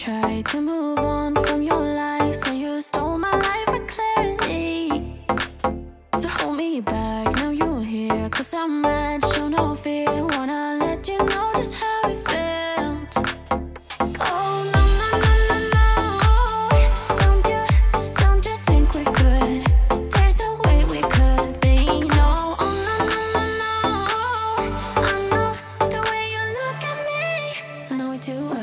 tried to move on from your life, so you stole my life with clarity. So hold me back, now you're here, cause I'm mad, show no fear. Wanna let you know just how it felt. Oh, no, no, no, no, no. Don't you, don't you think we're? There's a way we could be. No, oh, no, no, no, no. I know the way you look at me, I know too.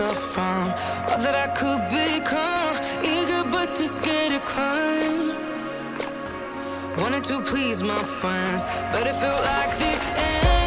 All that I could become. Eager but too scared to climb. Wanted to please my friends, but it felt like the end.